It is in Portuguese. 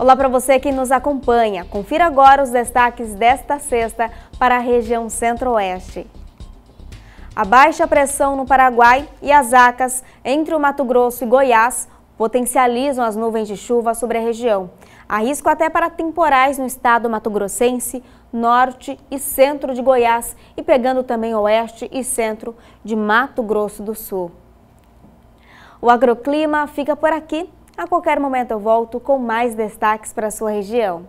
Olá para você que nos acompanha. Confira agora os destaques desta sexta para a região centro-oeste. A baixa pressão no Paraguai e as acas entre o Mato Grosso e Goiás potencializam as nuvens de chuva sobre a região. Há risco até para temporais no estado mato-grossense, norte e centro de Goiás e pegando também oeste e centro de Mato Grosso do Sul. O agroclima fica por aqui. A qualquer momento eu volto com mais destaques para a sua região.